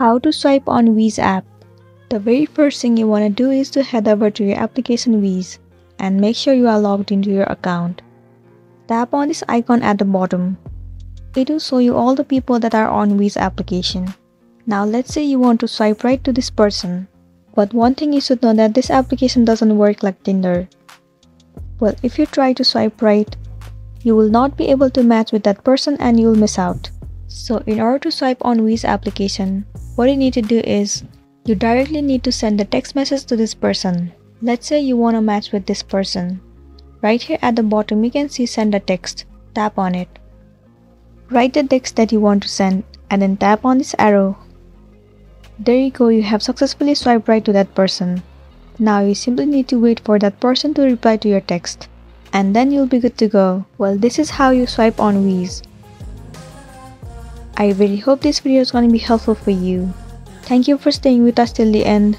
How to swipe on Wizz app. The very first thing you want to do is to head over to your application Wizz and make sure you are logged into your account. Tap on this icon at the bottom. It will show you all the people that are on Wizz application. Now let's say you want to swipe right to this person. But one thing you should know that this application doesn't work like Tinder. Well, if you try to swipe right, you will not be able to match with that person and you'll miss out. So in order to swipe on Wizz application, what you need to do is you directly need to send a text message to this person. Let's say you want to match with this person. Right here at the bottom you can see send a text. Tap on it. Write the text that you want to send and then tap on this arrow. There you go, you have successfully swiped right to that person. Now you simply need to wait for that person to reply to your text. And then you'll be good to go. Well, this is how you swipe on Wizz. I really hope this video is going to be helpful for you. Thank you for staying with us till the end.